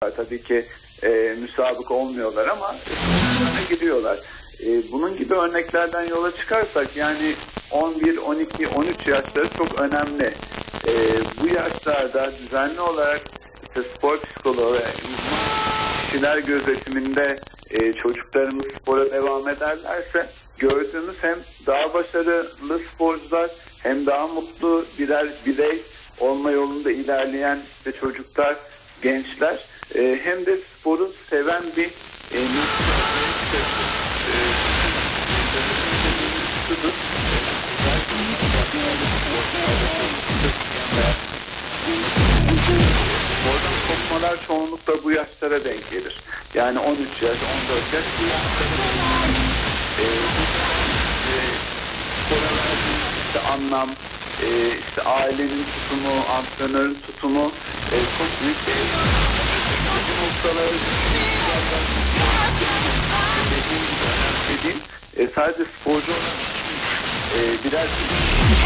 tabii ki e, müsabık olmuyorlar ama sınıflarına gidiyorlar. E, bunun gibi örneklerden yola çıkarsak yani 11, 12, 13 yaşları çok önemli. E, bu yaşlarda düzenli olarak işte spor psikoloğu ve kişiler gözetiminde e, çocuklarımız spora devam ederlerse gördüğümüz hem daha başarılı sporcular hem daha mutlu birer birey olma yolunda ilerleyen işte çocuklar, gençler e, hem de sporu seven bir e, Oradan kopmalar çoğunlukla bu yaşlara denk gelir. Yani 13 yaş, 14 yaş bu yaşlara e, e, işte anlam, e, işte ailenin tutumu, antrenörün tutumu e, çok büyük bir noktaları dediğim önemsediğim e, sadece sporcu olan e, birer